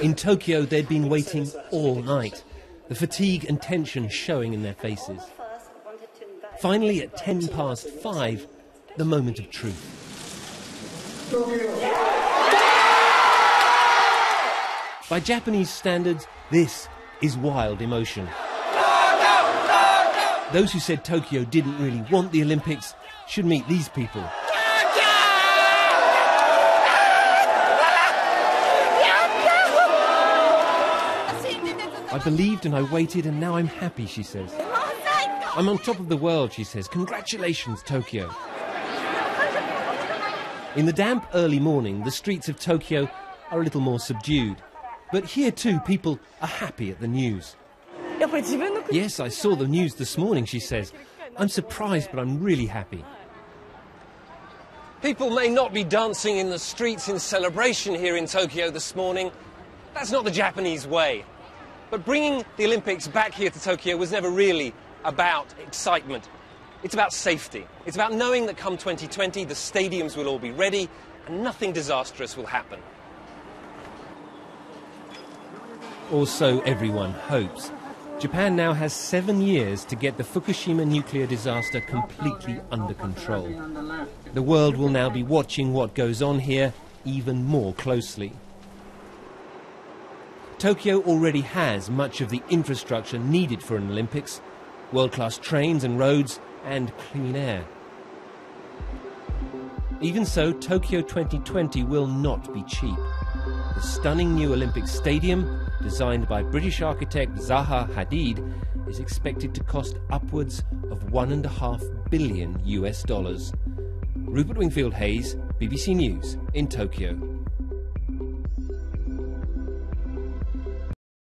In Tokyo, they'd been waiting all night, the fatigue and tension showing in their faces. Finally, at 10 past 5, the moment of truth. By Japanese standards, this is wild emotion. Those who said Tokyo didn't really want the Olympics should meet these people. I believed and I waited and now I'm happy, she says. Oh, I'm on top of the world, she says. Congratulations, Tokyo. In the damp early morning, the streets of Tokyo are a little more subdued. But here too, people are happy at the news. Yes, I saw the news this morning, she says. I'm surprised, but I'm really happy. People may not be dancing in the streets in celebration here in Tokyo this morning. That's not the Japanese way. But bringing the Olympics back here to Tokyo was never really about excitement. It's about safety. It's about knowing that come 2020 the stadiums will all be ready and nothing disastrous will happen. Or so everyone hopes. Japan now has seven years to get the Fukushima nuclear disaster completely under control. The world will now be watching what goes on here even more closely. Tokyo already has much of the infrastructure needed for an Olympics world class trains and roads, and clean air. Even so, Tokyo 2020 will not be cheap. The stunning new Olympic Stadium, designed by British architect Zaha Hadid, is expected to cost upwards of one and a half billion US dollars. Rupert Wingfield Hayes, BBC News in Tokyo.